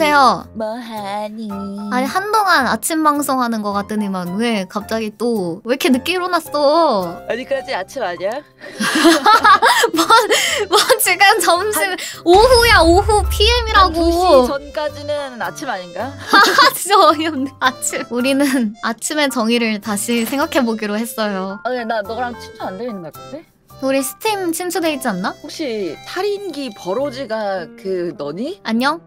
여보세요. 뭐하니? 아니 한동안 아침 방송하는 것 같더니만 왜 갑자기 또 왜 이렇게 늦게 일어났어? 어디까지 아침 아니야? 뭐 지금 점심 오후야 오후 한 2시 PM이라고. 전까지는 아침 아닌가? 아 진짜 어이없네. 아침. 우리는 아침의 정의를 다시 생각해 보기로 했어요. 아니 나 너랑 친추 안 되는 것 같은데? 우리 스팀 친추돼 있지 않나? 혹시 살인기 버로지가 그 너니? 안녕.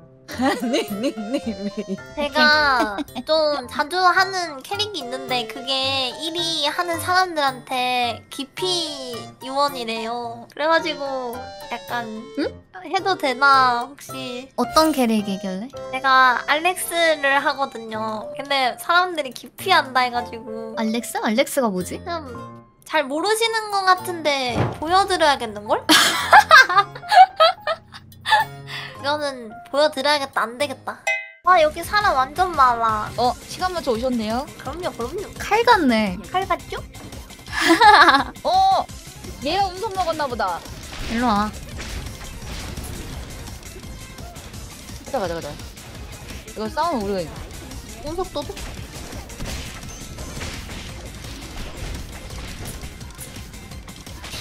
제가 좀 자주 하는 캐릭이 있는데 그게 1위 하는 사람들한테 기피 유언이래요. 그래가지고 약간 해도 되나 혹시 어떤 캐릭이길래? 제가 알렉스를 하거든요. 근데 사람들이 기피한다 해가지고 알렉스? 알렉스가 뭐지? 좀 잘 모르시는 것 같은데 보여드려야겠는걸? 이거는 보여드려야겠다 안 되겠다. 와 여기 사람 완전 많아. 어 시간 맞춰 오셨네요 그럼요 그럼요. 칼 같네. 칼 같죠? 어 얘가 음성 먹었나 보다 일로 와. 가자 가자 가자 이거 싸우면 우리가 이겨 운석도도?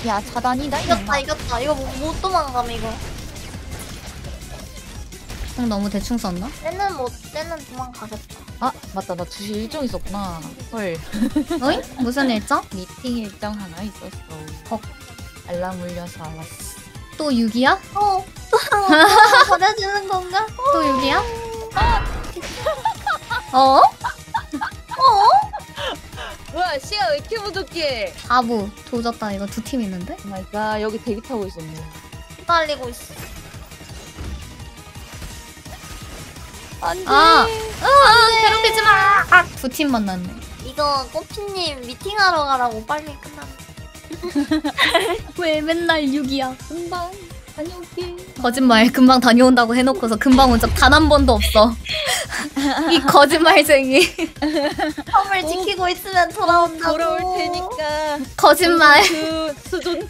야 차단이다 이겼다 이겼다 이거 못, 못 도망감 이거. 형 너무 대충 썼나? 쟤는 못 쟤는 도망가겠다. 아 맞다 나 2시 일정 있었구나 헐 어이? 무슨 일정? 미팅 일정 하나 있었어 헉. 알람 울려서 알았어 또 6이야? 어. 버려주는 건가? 또 6이야? 어? 뭐야 시간 왜 이렇게 부족해 바보 조졌다 이거 두 팀 있는데? oh my god 여기 대기 타고 있었네 기다리고 있어. 안돼 아! 아 괴롭히지 마! 아, 두팀 만났네 이거 꼬피님 미팅하러 가라고 빨리 끝났네. 왜 맨날 6이야? 금방 다녀올게. 거짓말 금방 다녀온다고 해놓고서 금방 온 적 단 한 번도 없어. 이 거짓말쟁이. 텀을 지키고 있으면 돌아온다고. 돌아올 테니까. 거짓말. 그 수준 2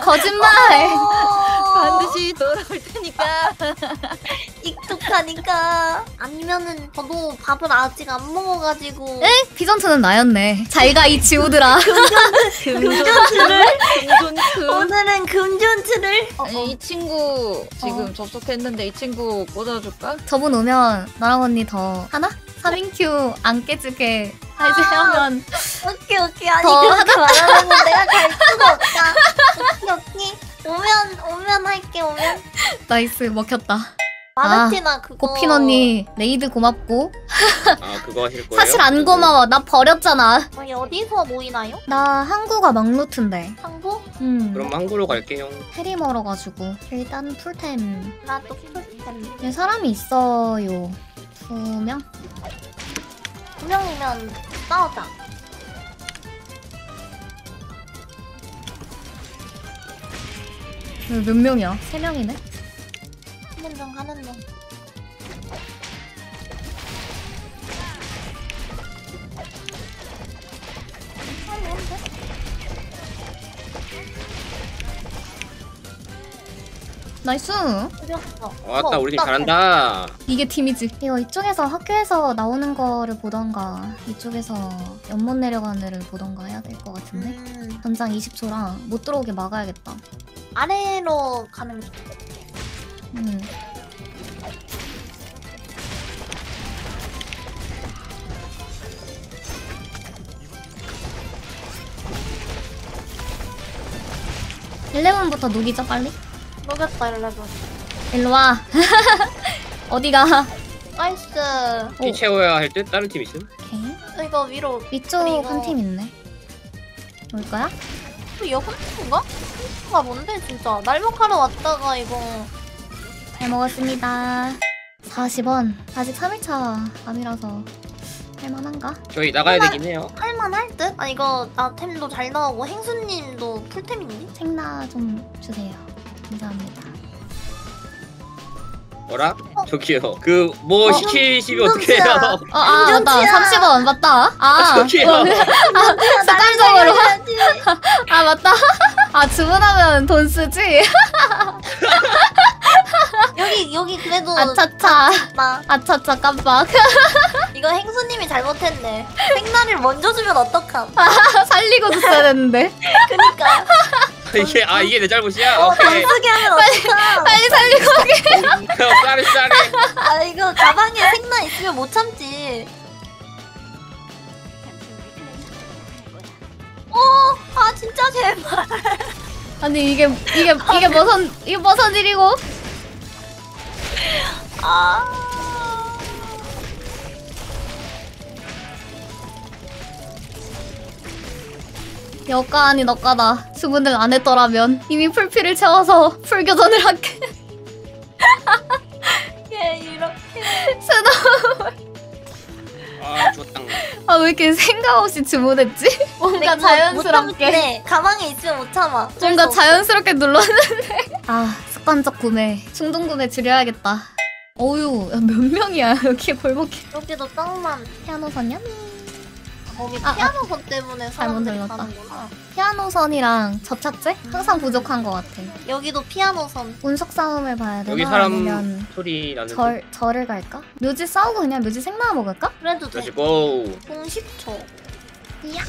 거짓말. 어, 반드시 돌아올 테니까. 익숙하니까. 아니면은 저도 밥을 아직 안 먹어가지고. 에? 피전트는 나였네. 잘가 이 지우들아 금전투를? 금전투? 오늘은 금전트를. 어, 아니 이 친구 지금 접속했는데 이 친구 꽂아줄까? 저분 오면 나랑 언니 더 하나? 3인큐 안 깨지게 해주면 오케이 오케이 아니 더 그렇게 말하면 내가 갈 수가 없다. 오케이 오케이. 오면 오면 할게 오면. nice 먹혔다 마르티나 그거. 꽃핀 언니 raid 고맙고 아 그거 하실 거예요? 사실 안 고마워 나 버렸잖아 저희 어디서 모이나요? 나 항구가 막루트인데 항구? 음 그럼 항구로 갈게요. 해리 멀어가지고 일단 풀템 나도 풀템. 네, 사람이 있어요 두 명 두 명이면 싸우자. 몇 명이야? 세 명이네 하는 중. nice. 그렸어. 왔다. 어, 우리 팀 잘한다. 이게 팀이지. 이거 이쪽에서 학교에서 나오는 거를 보던가 이쪽에서 연못 내려가는 애를 보던가 해야 될 것 같은데? 음, 전장 20초랑 못 들어오게 막아야겠다. 아래로 가는 게 음. 일레븐부터 녹이죠 빨리 모르겠다 이러고. 일로와 어디가 나이스. 피 채워야 할 듯 다른 팀 있음? 오케이 이거 위로 위쪽 그리고- 한팀 있네 올 거야? 또 여hun트인가? hun트가 뭔데 진짜 날먹하러 왔다가 이거 잘 먹었습니다 40원 아직 3일차 밤이라서 할만한가? 저희 나가야 되긴 해요. 할만할 듯? 아 이거 나 템도 잘 나오고 행수님도 풀템이니? 생나 좀 주세요 감사합니다 뭐라? 저기요. 그 뭐 어, 시키시면 어떻게 금전치야. 해요? 어, 아 맞다 30원 맞다 아 저기요. 어, 습관적으로 아 맞다 아아 주문하면 돈 쓰지? 여기 여기 그래도 아차차 나 아차차 깜빡 이거 행수님이 잘못했네. 생나를 먼저 주면 어떡함? 살리고 줬어야 됐는데 그니까 이게 아 이게 내 잘못이야? 어, 돈 오케이. 쓰게 하면 어떡함? 빨리 살리고 하게 쌀이 쌀이. 아 이거 가방에 생나 있으면 못 참지. 어, 아 진짜 제발. 아니 이게 이게 이게 무슨 이게 무슨 일이고 아. 여가아니 너가다 주문을 안 했더라면 이미 풀피를 채워서 풀교전을 할게 얘 이렇게. 스노 아 죽었다. 아왜 이렇게 생각 없이 주문했지? 뭔가 못 자연스럽게. 가방에 있으면 못 참아. 뭔가. 자연스럽게 눌렀는데 아 습관적 구매 충동 구매 줄여야겠다 어유 몇 명이야 여기 골목에 여기도 떡만. 피아노 선이야? 거기 아, 아. 피아노 때문에 사람들이. 가는구나. 피아노 선이랑 접착제? 항상 부족한 것 같아 여기도 피아노 선. 운석 싸움을 봐야 되나 여기 사람 아니면 소리 나는. 절, 절을 갈까? 묘지 싸우고 그냥 묘지 생나 먹을까? 그래도 돼. 다시 고. 공 10초. 야.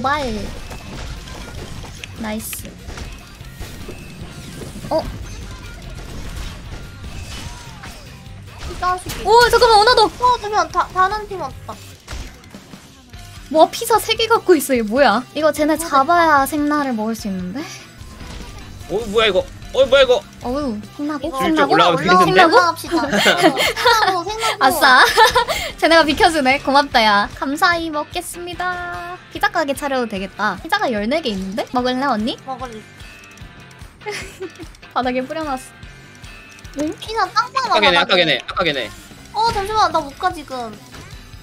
도발 나이스 어? 오 잠깐만 오나도 어, 잠시만. 다, 다른 팀 왔다. 뭐 피자 3개 갖고 있어 이게 뭐야 이거 쟤네 잡아야 생나를 먹을 수 있는데 어 뭐야 이거? 어 뭐야 이거? 어우 생나고 이거 슬쩍 되겠는데? 생나고 올라갑시다. 생나고, 생나고. 아싸 쟤네가 비켜주네 고맙다 야 감사히 먹겠습니다 피자 가게 차려도 되겠다 피자가 14개 있는데? 먹을래 언니? 먹을래. 바닥에 뿌려놨어 피자 땅땅 아까 걔네. 아까 걔네 아까 걔네. 어, 잠시만. 나 못 가, 지금.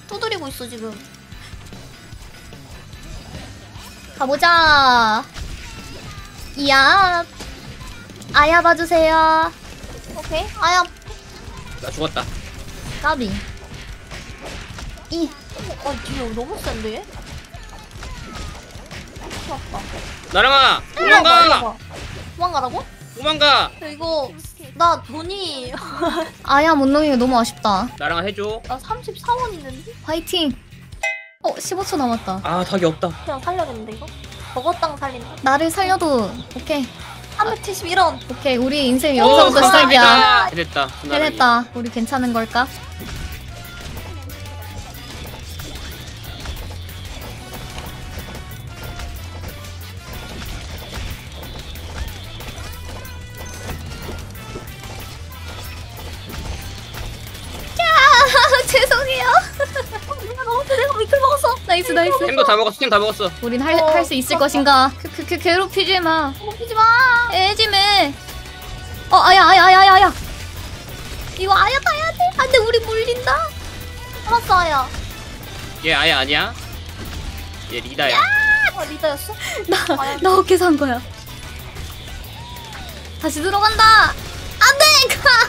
두드리고 있어, 지금. 가보자 이야 아야 봐주세요 오케이. 아야, 나 죽었다. 까비 이 어, 뒤에 너무 센데, 얘? 맞다. 나랑아 도망가 도망가라고? 도망가. 야, 이거, 나 돈이, 아야 못게 너무 아쉽다 나랑아 해줘. 나 34원 있는데? 화이팅 어 15초 남았다 아 닭이 없다. 그냥 살려야겠는데, 이거? 버거땅 살린다. 나를 살려도 오케이 371원. 오케이 우리 인생 오, 여기서부터 시작이야. 해냈다. 해냈다 우리 괜찮은 걸까? 야 죄송해요 내가 먹었어, 내가 밑을 먹었어. 나이스 나이스 햄도 다 먹었어. 햄다 먹었어. 우린 할 어, 할수 있을 좋았다. 것인가 그, 그, 그 괴롭히지 마. 어 아야 아야 아야 아야 아야 이거 아야 가야 돼 안돼 우리 물린다 알았어, 아야. 얘 아예 아니야. 얘 리다야. 아, 리더였어? 나 아야. 나 어깨 산 거야 다시 들어간다 안 돼 가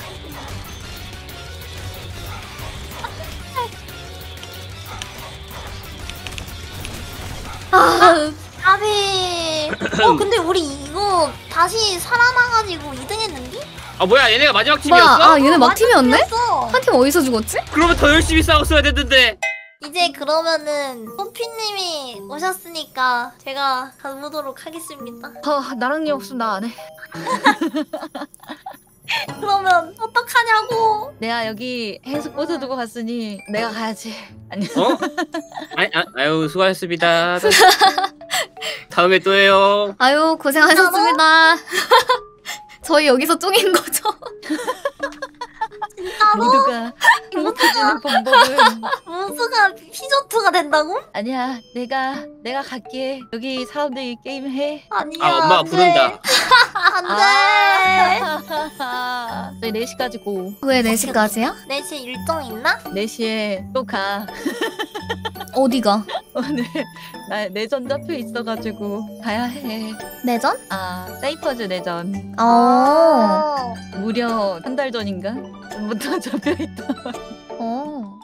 아, 아비. 어, 근데 우리 이거 다시 살아나 가지고 2등 했는데? 아 뭐야 얘네가 마지막 뭐야 팀이었어? 아 얘네 막 팀이었네? 어한팀 어디서 죽었지? 그러면 더 열심히 싸웠어야 됐는데. 이제 그러면은 소피님이 오셨으니까 제가 가보도록 하겠습니다. 아, 나랑님 없으면 나 안 해. 그러면 어떡하냐고. 내가 여기 행수 꽂아 두고 갔으니 내가 가야지. 아니. 어? 아니, 아, 아 유 수고하셨습니다. 다음에 또 해요. 아유 고생하셨습니다 저희 여기서 쫑인 거죠? 진짜로? 모두가 행복해지는 방법은 문수가 피조트가 된다고? 아니야. 내가 내가 갈게. 여기 사람들이 게임 해. 아니야. 아 안 돼. 부른다. 안 돼. 저희 4시까지 고. 왜 4시까지야? 4시 일정 있나? 4시에 또 가. 어디가? 오늘 나 내전 잡혀 있어가지고 가야 해. 내전? 아 사이퍼즈 내전 어. 어. 무려 한 달 전인가 전부터 잡혀 있다. 어.